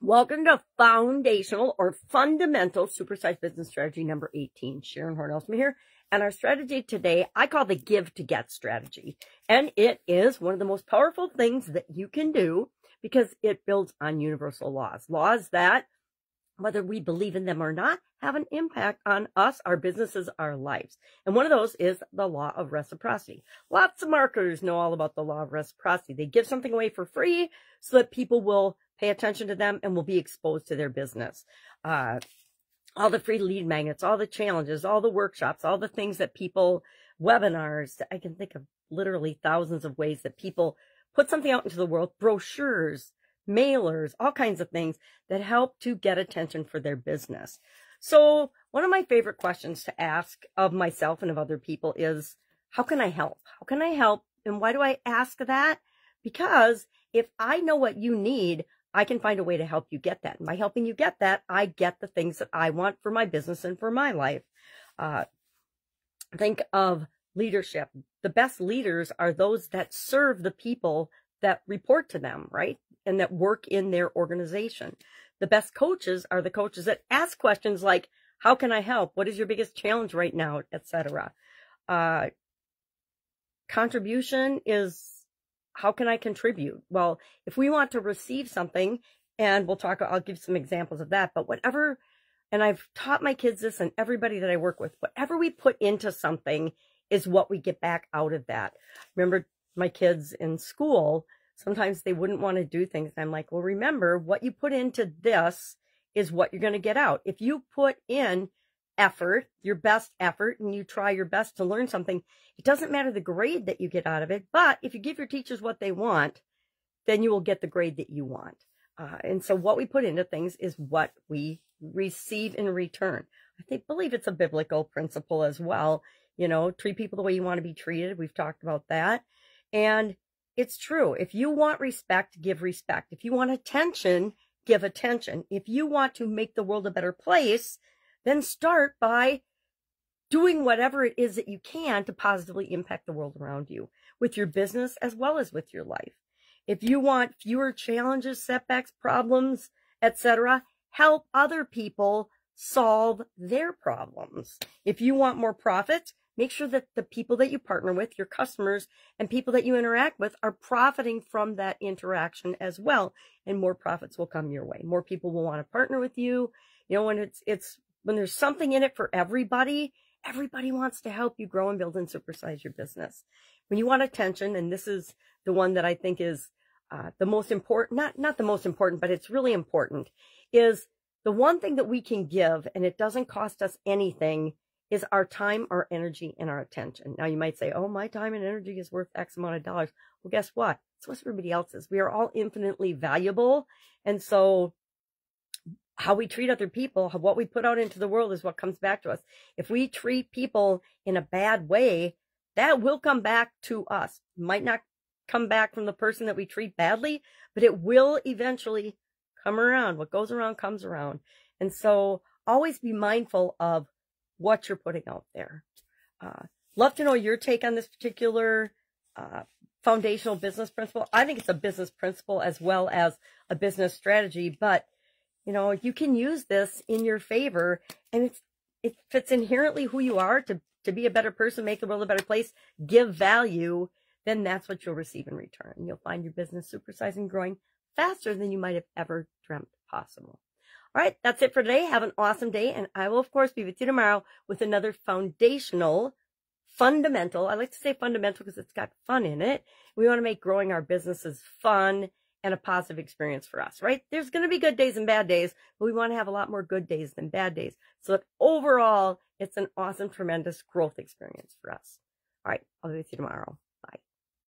Welcome to Foundational or Fundamental Supersized Business Strategy number 18. Sharon Horne-Ellstrom here. And our strategy today, I call the give to get strategy. And it is one of the most powerful things that you can do because it builds on universal laws. Laws that, whether we believe in them or not, have an impact on us, our businesses, our lives. And one of those is the law of reciprocity. Lots of marketers know all about the law of reciprocity. They give something away for free so that people will pay attention to them and will be exposed to their business. Uh, all the free lead magnets, all the challenges, all the workshops, all the things that people, webinars, I can think of literally thousands of ways that people put something out into the world, brochures, mailers, all kinds of things that help to get attention for their business. So one of my favorite questions to ask of myself and of other people is, how can I help? How can I help? And why do I ask that? Because if I know what you need, I can find a way to help you get that. And by helping you get that, I get the things that I want for my business and for my life. Uh, think of leadership. The best leaders are those that serve the people that report to them, right? And that work in their organization. The best coaches are the coaches that ask questions like, how can I help? What is your biggest challenge right now? Etc. Uh, contribution is how can I contribute? Well, if we want to receive something, and we'll talk, I'll give some examples of that, but whatever, and I've taught my kids this and everybody that I work with, whatever we put into something is what we get back out of that. Remember my kids in school, sometimes they wouldn't want to do things. I'm like, well, remember what you put into this is what you're going to get out. If you put in effort, your best effort, and you try your best to learn something, it doesn't matter the grade that you get out of it. But if you give your teachers what they want, then you will get the grade that you want. Uh, and so what we put into things is what we receive in return. I think, believe it's a biblical principle as well. You know, treat people the way you want to be treated. We've talked about that. And it's true. If you want respect, give respect. If you want attention, give attention. If you want to make the world a better place, then start by doing whatever it is that you can to positively impact the world around you with your business as well as with your life. If you want fewer challenges, setbacks, problems, etc., help other people solve their problems. If you want more profits, make sure that the people that you partner with, your customers and people that you interact with are profiting from that interaction as well. And more profits will come your way. More people will want to partner with you. You know, when it's, it's when there's something in it for everybody, everybody wants to help you grow and build and supersize your business. When you want attention, and this is the one that I think is uh, the most important, not, not the most important, but it's really important, is the one thing that we can give, and it doesn't cost us anything, is our time, our energy, and our attention. Now you might say, oh, my time and energy is worth X amount of dollars. Well, guess what? It's what everybody else's. We are all infinitely valuable. And so how we treat other people, what we put out into the world is what comes back to us. If we treat people in a bad way, that will come back to us. Might not come back from the person that we treat badly, but it will eventually come around. What goes around comes around. And so always be mindful of what you're putting out there. Uh, love to know your take on this particular uh, foundational business principle. I think it's a business principle as well as a business strategy, but you know, you can use this in your favor and it's, it fits inherently who you are to, to be a better person, make the world a better place, give value, then that's what you'll receive in return. You'll find your business supersizing growing faster than you might have ever dreamt possible. All right, that's it for today. Have an awesome day. And I will, of course, be with you tomorrow with another foundational, fundamental. I like to say fundamental because it's got fun in it. We want to make growing our businesses fun and a positive experience for us, right? There's going to be good days and bad days, but we want to have a lot more good days than bad days. So that overall, it's an awesome, tremendous growth experience for us. All right. I'll be with you tomorrow.